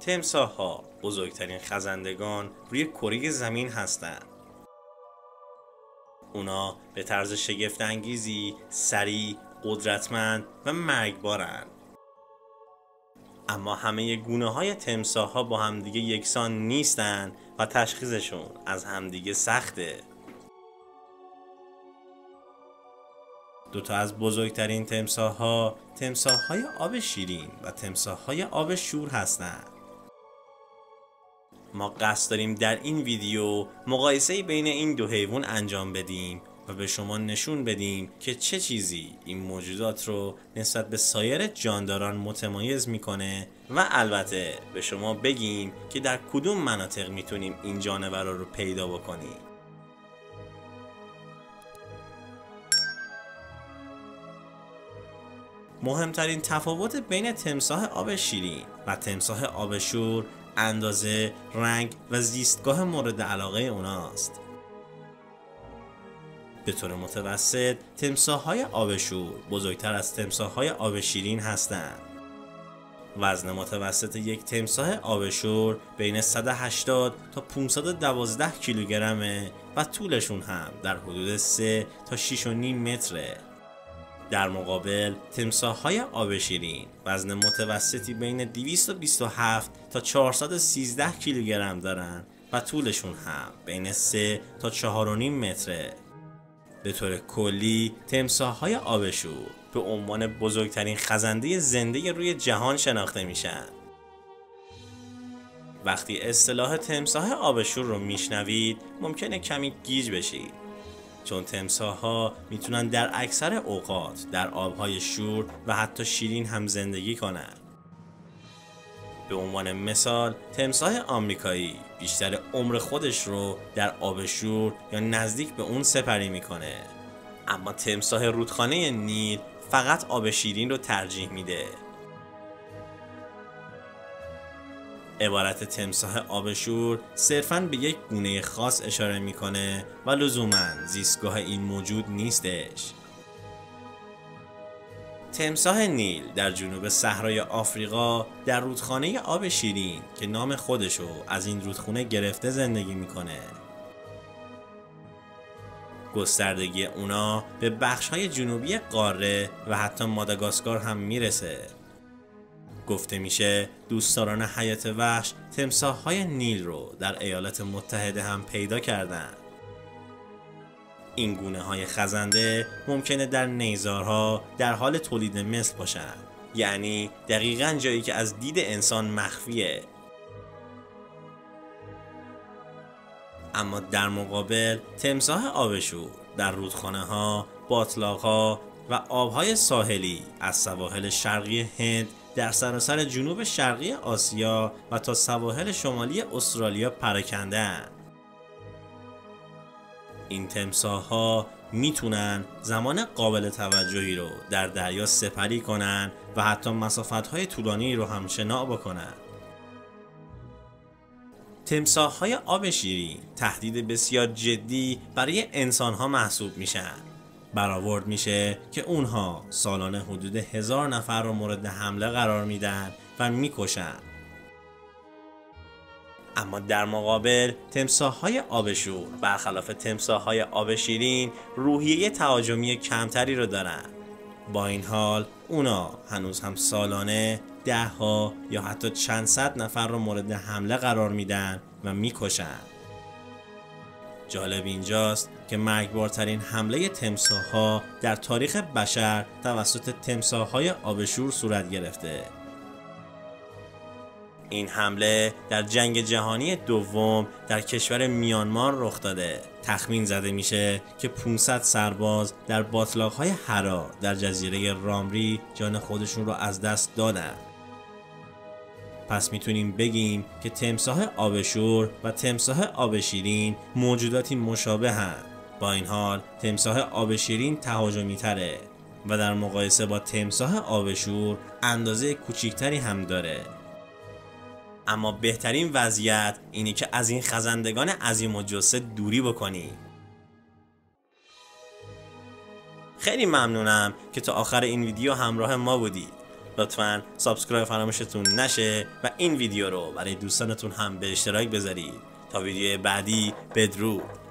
تمساه ها بزرگترین خزندگان روی کره زمین هستند. اونا به طرز شگفت انگیزی سریع، قدرتمند و مرگبارند. اما همه گونه های تمساه ها با همدیگه یکسان نیستن و تشخیصشون از همدیگه سخته. دوتا از بزرگترین تمساه ها تمساه های آب شیرین و تمساه های آب شور هستند. ما قصد داریم در این ویدیو مقایسه بین این دو حیوان انجام بدیم و به شما نشون بدیم که چه چیزی این موجودات رو نسبت به سایر جانداران متمایز می‌کنه و البته به شما بگیم که در کدوم مناطق می‌تونیم این جانورا رو پیدا بکنیم. مهمترین تفاوت بین تمساه آب شیرین و تمساه آب شور اندازه، رنگ و زیستگاه مورد علاقه اوناست. به طور متوسط تمساه های آبشور بزرگتر از تمساه های آب شیرین هستند. وزن متوسط یک تمساه آبشور بین 180 تا 512 کیلوگرمه و طولشون هم در حدود 3 تا 6.5 متره. در مقابل تمساه های آب شیرین وزن متوسطی بین 227 تا 413 کیلوگرم دارن و طولشون هم بین 3 تا 4.5 متره. به طور کلی تمساه های آبشور به عنوان بزرگترین خزنده زنده روی جهان شناخته میشن. وقتی اصطلاح تمساه آبشور رو میشنوید ممکنه کمی گیج بشید. چون تمساه ها می‌تونن در اکثر اوقات در آبهای شور و حتی شیرین هم زندگی کنند. به عنوان مثال تمساه آمریکایی بیشتر عمر خودش رو در آب شور یا نزدیک به اون سپری می‌کنه اما تمساه رودخانه نیل فقط آب شیرین رو ترجیح میده عبارت تمساه آبشور صرفا به یک گونه خاص اشاره می‌کنه و لزوما زیستگاه این موجود نیستش. تمساه نیل در جنوب صحرای آفریقا در رودخانه آب شیرین که نام خودشو از این رودخونه گرفته زندگی می‌کنه. گستردگی اونا به بخش های جنوبی قاره و حتی ماداگاسکار هم می‌رسه. گفته میشه دوستداران حیات وحش تمساه های نیل رو در ایالات متحده هم پیدا کردن. این گونه های خزنده ممکنه در نیزارها در حال تولید مثل باشن. یعنی دقیقا جایی که از دید انسان مخفیه. اما در مقابل تمساه آبشور در رودخانه ها، باطلاق ها و آبهای ساحلی از سواحل شرقی هند در سراسر جنوب شرقی آسیا و تا سواحل شمالی استرالیا پراکنده این تمساه ها می‌تونن زمان قابل توجهی رو در دریا سپری کنن و حتی مسافت های طولانی رو هم شناع بکنن. تمساه های آب شیرین تهدید بسیار جدی برای انسان ها محسوب میشن. برآورد میشه که اونها سالانه حدود هزار نفر رو مورد حمله قرار میدن و می‌کشن. اما در مقابل تمساه های آبشور برخلاف تمساه های آب شیرین روحیه تهاجمی کمتری رو دارن. با این حال اونا هنوز هم سالانه ده ها یا حتی چند صد نفر رو مورد حمله قرار میدن و می‌کشن. جالب اینجاست که مرگبارترین حمله ها در تاریخ بشر توسط های آبشور صورت گرفته. این حمله در جنگ جهانی دوم در کشور میانمار رخ داده. تخمین زده میشه که 500 سرباز در های هرا در جزیره رامری جان خودشون رو از دست دادن. پس می‌تونیم بگیم که تمساه آبشور و تمساه آب شیرین موجوداتی مشابه هن. با این حال تمساه آب شیرین تهاجمی تره و در مقایسه با تمساه آبشور اندازه کوچیکتری هم داره. اما بهترین وضعیت اینه که از این خزندگان عظیم‌الجثه دوری بکنی. خیلی ممنونم که تا آخر این ویدیو همراه ما بودید. لطفا subscribe فراموشتون نشه و این ویدیو رو برای دوستانتون هم به اشتراک بذارید. تا ویدیو بعدی بدرود.